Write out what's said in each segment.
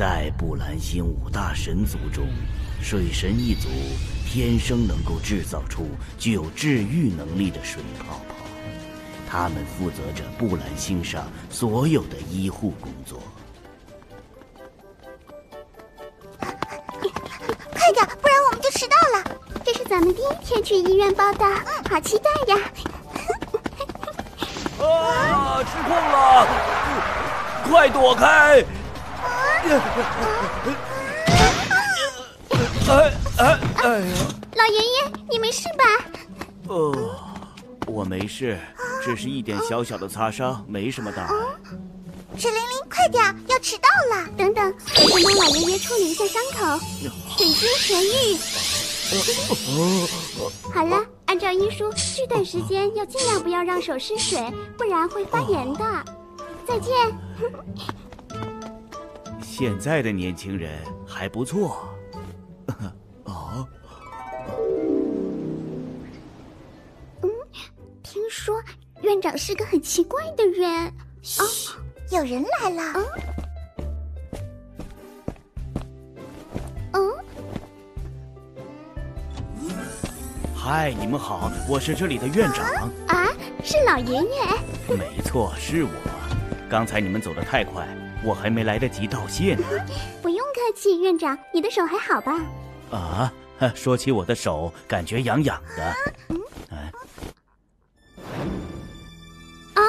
在布兰星五大神族中，水神一族天生能够制造出具有治愈能力的水泡泡，他们负责着布兰星上所有的医护工作。快点，不然我们就迟到了。这是咱们第一天去医院报道，好期待呀！啊！失控了，快躲开！哎哎哎呀！老爷爷，你没事吧？哦，我没事，只是一点小小的擦伤，没什么大碍。水灵灵，快点，要迟到了！等等，我先帮老爷爷处理一下伤口，水晶痊愈。好了，按照医书，这段时间要尽量不要让手湿水，不然会发炎的。再见。现在的年轻人还不错。啊？嗯，听说院长是个很奇怪的人。嘘，有人来了。嗯。嗨，你们好，我是这里的院长。啊，是老爷爷。没错，是我。刚才你们走得太快。我还没来得及道谢呢，不用客气，院长，你的手还好吧？啊，说起我的手，感觉痒痒的。嗯，哎，啊，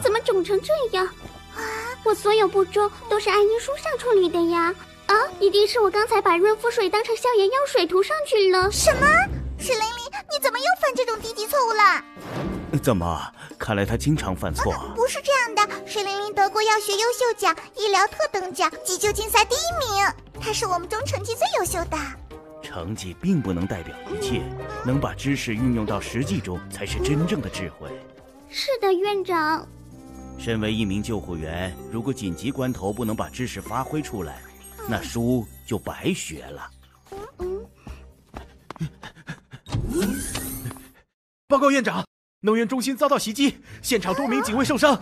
怎么肿成这样？啊，我所有步骤都是按医书上处理的呀。啊，一定是我刚才把润肤水当成消炎药水涂上去了。什么？史玲玲，你怎么又犯这种低级错误了？怎么？看来他经常犯错。不是这样的，水灵灵得过药学优秀奖、医疗特等奖、急救竞赛第一名，他是我们中成绩最优秀的。成绩并不能代表一切，能把知识运用到实际中才是真正的智慧。是的，院长。身为一名救护员，如果紧急关头不能把知识发挥出来，那书就白学了。嗯嗯。报告院长。能源中心遭到袭击，现场多名警卫受伤，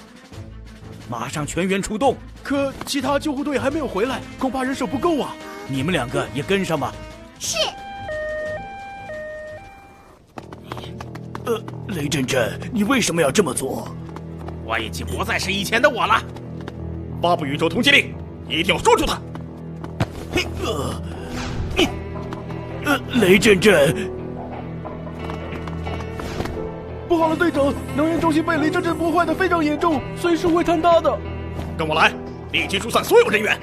马上全员出动。可其他救护队还没有回来，恐怕人手不够啊！你们两个也跟上吧。是。呃，雷震震，你为什么要这么做？我已经不再是以前的我了。发布宇宙通缉令，一定要捉住他。嘿，呃，呃，雷震震。不好了，队长！能源中心被雷震震破坏的非常严重，随时会坍塌的。跟我来，立即疏散所有人员。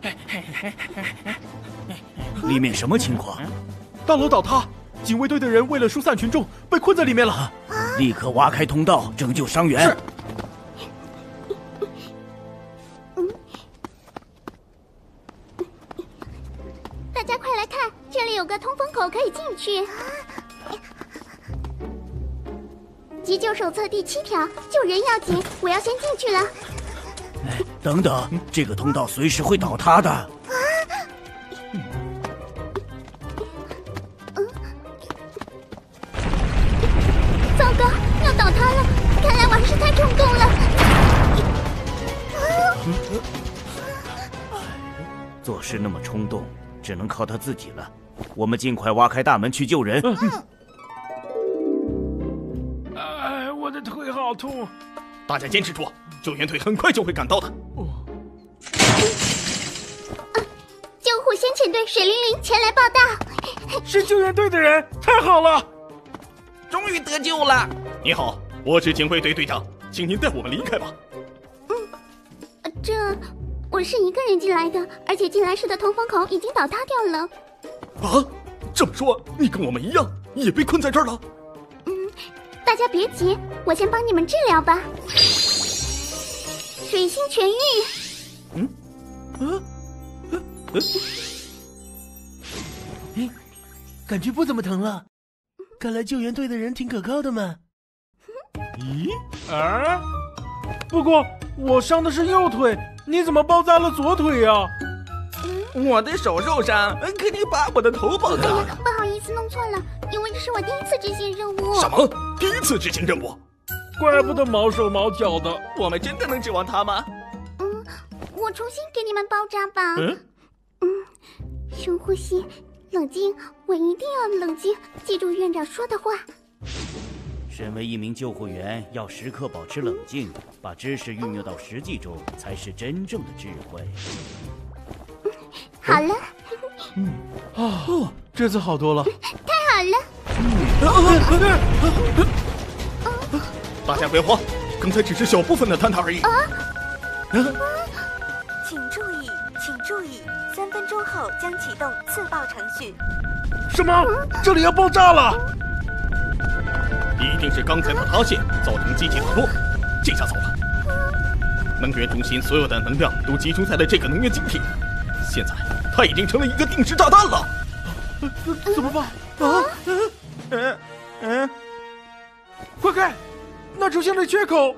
里面什么情况？大楼倒塌，警卫队的人为了疏散群众，被困在里面了。立刻挖开通道，拯救伤员。是。大家快来看，这里有个通风口，可以进去。急救手册第七条：救人要紧，我要先进去了。哎，等等，这个通道随时会倒塌的。啊！嗯。糟糕，要倒塌了！看来我还是太冲动了。做事那么冲动，只能靠他自己了。我们尽快挖开大门去救人。嗯。好痛！大家坚持住，救援队很快就会赶到的。哦。救护先遣队水灵灵前来报道。是救援队的人，太好了！终于得救了。你好，我是警卫队队长，请您带我们离开吧。嗯，这我是一个人进来的，而且进来时的通风口已经倒塌掉了。啊，这么说你跟我们一样也被困在这儿了？大家别急，我先帮你们治疗吧。水星痊愈。嗯，嗯，嗯，哎，感觉不怎么疼了。看来救援队的人挺可靠的嘛。咦？啊？不过我伤的是右腿，你怎么包扎了左腿呀？我的手受伤，肯定把我的头包扎了。弄错了，因为这是我第一次执行任务。什么？第一次执行任务？怪不得毛手毛脚的。我们真的能指望他吗？嗯，我重新给你们包扎吧。嗯嗯，深呼吸，冷静，我一定要冷静，记住院长说的话。身为一名救护员，要时刻保持冷静，把知识运用到实际中，才是真正的智慧。嗯好了，啊，这次好多了。太好了。大家别慌，刚才只是小部分的坍塌而已。请注意，请注意，三分钟后将启动自爆程序。什么？这里要爆炸了！一定是刚才的塌陷造成机体脱落，这下糟了！能源中心所有的能量都集中在了这个能源晶体，现在它已经成了一个定时炸弹了。怎么办？啊！嗯嗯，快看！那出现了缺口。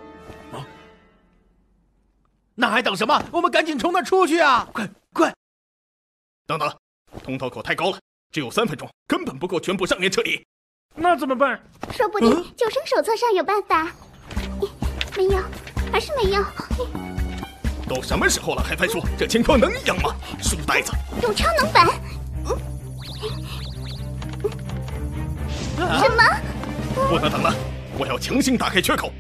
啊！那还等什么？我们赶紧从那出去啊！快快！等等，通道口太高了，只有三分钟，根本不够全部上链撤离。那怎么办？说不定救生手册上有办法。没有，还是没有。都什么时候了，还翻书这情况能一样吗？书呆子！有超能板。什么？不能等了，我要强行打开缺口。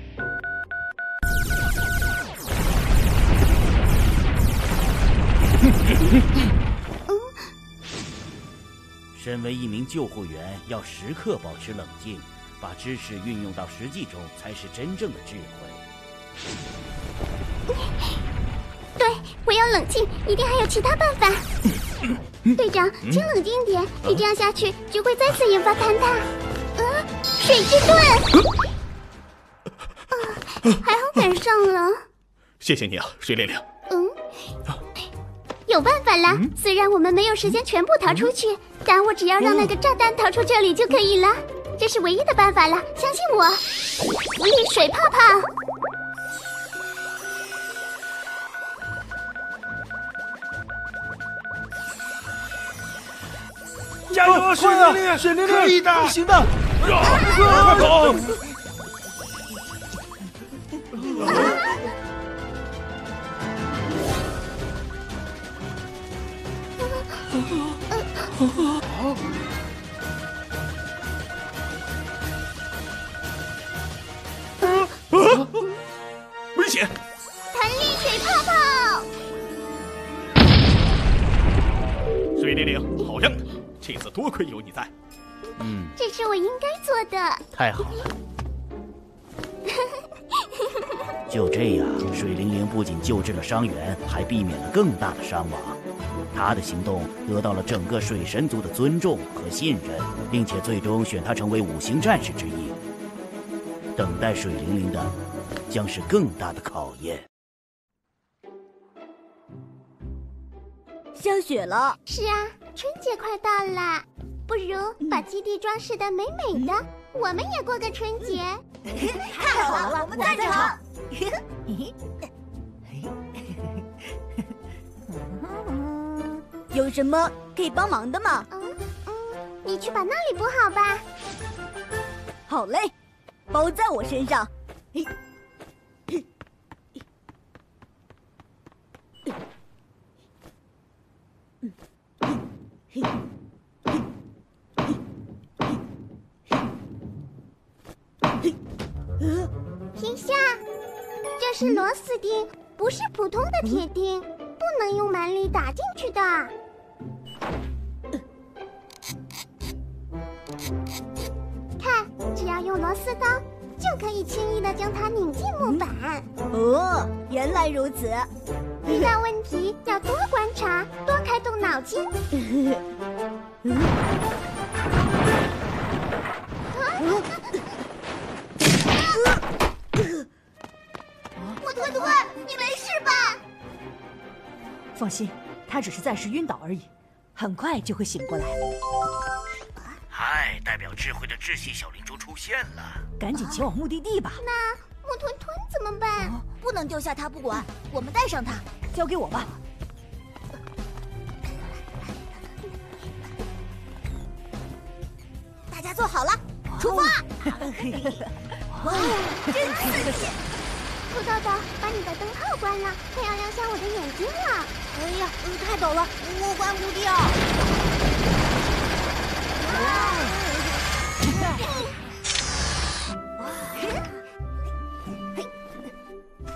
身为一名救护员，要时刻保持冷静，把知识运用到实际中，才是真正的智慧。对，我要冷静，一定还有其他办法。队长，请冷静点，你这样下去就会再次引发坍塌。嗯，水之盾。啊，还好赶上了。谢谢你啊，水灵灵。嗯，有办法啦。虽然我们没有时间全部逃出去，但我只要让那个炸弹逃出这里就可以了。这是唯一的办法了，相信我。浮力水泡泡。加油，水灵灵，水灵灵，可以的，不行的。快跑！危险！弹力水泡泡。水灵灵，好样的！多亏有你在。嗯，这是我应该做的。太好了。就这样，水灵灵不仅救治了伤员，还避免了更大的伤亡。他的行动得到了整个水神族的尊重和信任，并且最终选他成为五星战士之一。等待水灵灵的，将是更大的考验。下雪了。是啊，春节快到了，不如把基地装饰的美美的，我们也过个春节。太好了，我们赞成。有什么可以帮忙的吗？嗯嗯，你去把那里补好吧。好嘞，包在我身上。停是螺丝钉，不是普通的铁钉，不能用蛮力打进去的。看，只要用螺丝刀，就可以轻易的将它拧进木板。哦，原来如此。遇到问题要多观察，多开动脑筋。木 墩墩，你没事吧？放心，他只是暂时晕倒而已，很快就会醒过来。嗨，代表智慧的智系小灵珠出现了，赶紧前往目的地吧。那木吞吞怎么办？不能丢下他不管，我们带上他。交给我吧。大家坐好了，出发！哇，真刺激！兔豆豆，把你的灯泡关了，快要亮瞎我的眼睛了。哎呀，太陡了，我关不掉。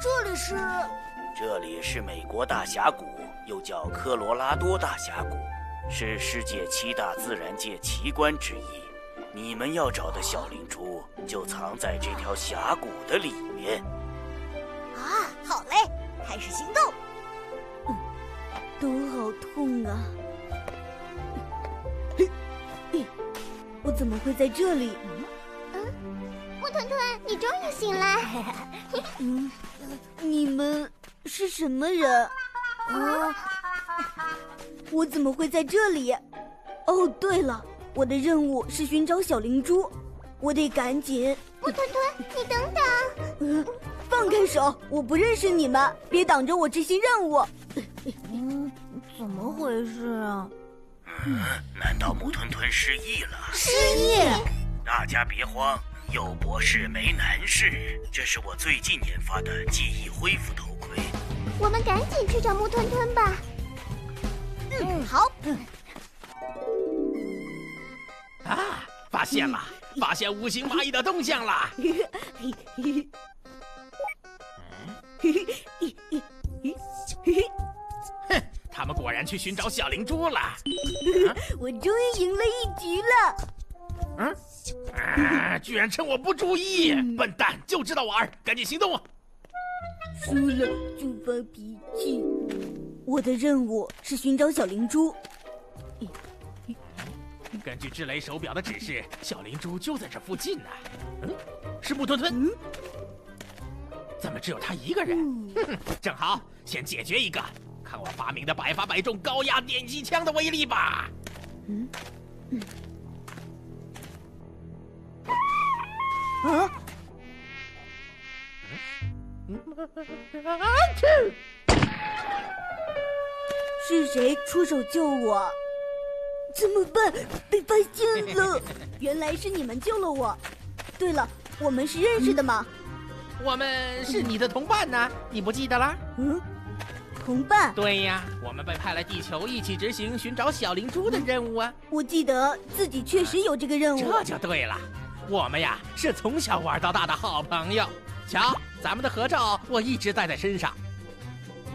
这里是？这里是美国大峡谷，又叫科罗拉多大峡谷，是世界七大自然界奇观之一。你们要找的小灵珠就藏在这条峡谷的里面。啊，好嘞，开始行动。都好痛 啊！我怎么会在这里？嗯，木团团，你终于醒了。嗯，你们是什么人？啊，我怎么会在这里？哦，对了。我的任务是寻找小灵珠，我得赶紧。木团团，你等等！嗯，放开手，我不认识你们，别挡着我执行任务。嗯，怎么回事啊？嗯，难道木吞吞失忆了？失忆？大家别慌，有博士没难事。这是我最近研发的记忆恢复头盔。我们赶紧去找木吞吞吧。嗯，好。啊！发现了，发现五行蚂蚁的动向了。去寻找小灵珠了。我终于赢了一局了。嗯？啊！居然趁我不注意，笨蛋，就知道玩，赶紧行动啊。输了就发脾气。我的任务是寻找小灵珠。根据智雷手表的指示，小灵珠就在这附近呢。嗯，是木吞吞。嗯，怎么只有他一个人？哼哼，正好，先解决一个，看我发明的百发百中高压电击枪的威力吧。嗯嗯。啊？嗯？啊！是谁出手救我？怎么办？被发现了！原来是你们救了我。对了，我们是认识的吗？我们是你的同伴呢，你不记得啦？嗯，同伴。对呀，我们被派来地球一起执行寻找小灵珠的任务啊。我记得自己确实有这个任务。这就对了，我们呀是从小玩到大的好朋友。瞧，咱们的合照我一直带在身上。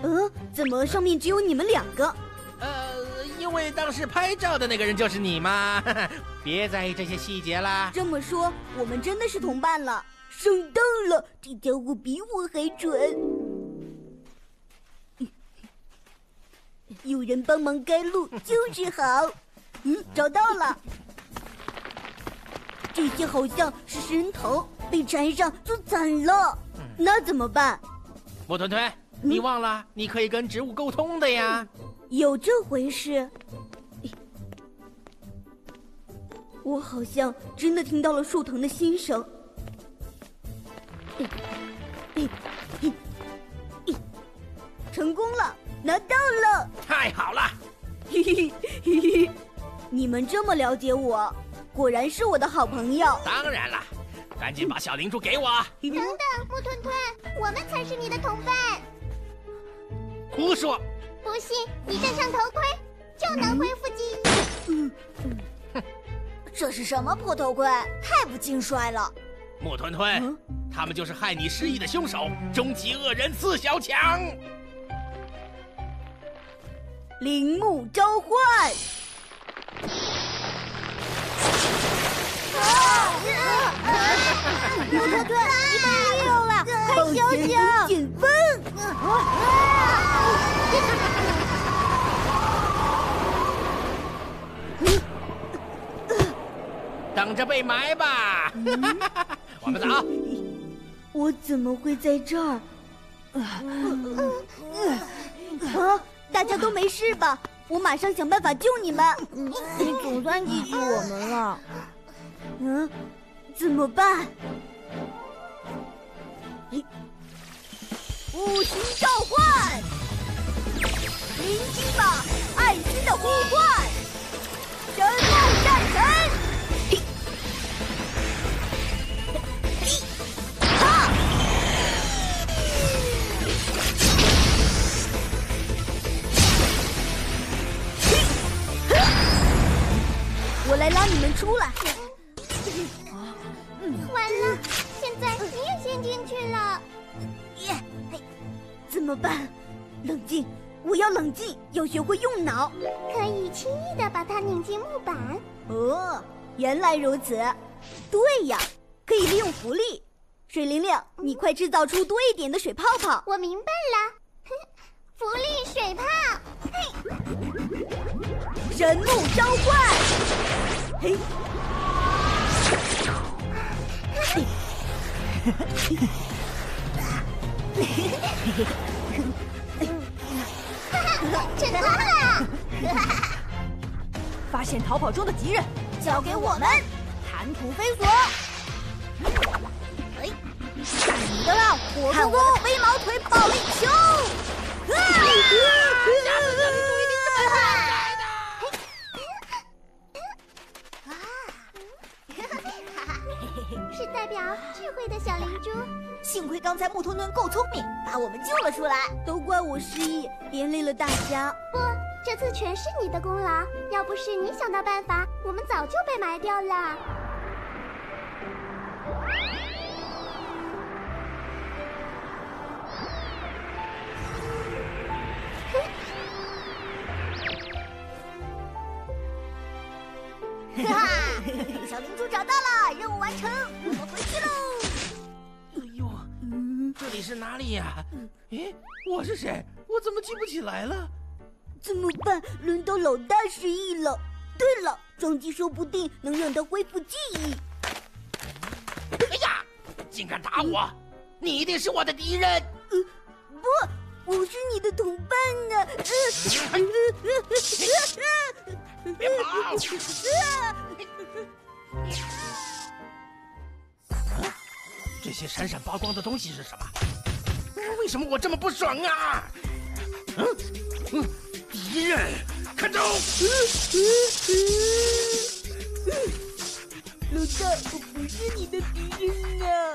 嗯，怎么上面只有你们两个？呃因为当时拍照的那个人就是你嘛，别在意这些细节啦。这么说，我们真的是同伴了，上当了！这家伙比我还蠢。有人帮忙开路就是好。嗯，找到了。这些好像是石人头，被缠上就惨了。那怎么办？木团团，你忘了你可以跟植物沟通的呀。有这回事？我好像真的听到了树藤的心声。成功了，拿到了！太好了！嘿嘿嘿嘿嘿，你们这么了解我，果然是我的好朋友。当然了，赶紧把小灵珠给我。等等，木吞吞，我们才是你的同伴。胡说！不信，你戴上头盔就能恢复记忆。嗯嗯，哼，这是什么破头盔？太不经摔了！木吞吞，他们就是害你失忆的凶手——终极恶人四小强。铃木召唤！木吞吞，你没有了，快醒醒！减分！等着被埋吧！我们走。我怎么会在这儿？啊！大家都没事吧？我马上想办法救你们。你总算记起我们了。嗯？怎么办？五行召唤，聆听吧，爱心的呼唤，出来。完了，现在你也陷进去了。耶，怎么办？冷静，我要冷静，要学会用脑。可以轻易的把它拧进木板。哦，原来如此。对呀，可以利用浮力。水灵灵，你快制造出多一点的水泡泡。我明白了，浮力水泡。嘿，神木召唤。嘿。成功了！发现逃跑中的敌人，交给我们。弹土飞索。哎，你的了！火攻攻，飞毛腿保龄球。啊！慧的小灵珠。幸亏刚才木头墩够聪明，把我们救了出来。都怪我失忆，连累了大家。不，这次全是你的功劳。要不是你想到办法，我们早就被埋掉了。哈哈，小灵珠找到了，任务完成，我们回去喽。是哪里呀？哎，我是谁？我怎么记不起来了？怎么办？轮到老大失忆了。对了，撞击说不定能让他恢复记忆。哎呀，竟敢打我！你一定是我的敌人。呃，不，我是你的同伴呢。别跑！这些闪闪发光的东西是什么？为什么我这么不爽啊？嗯？嗯，敌人，看招！老大，我不是你的敌人啊！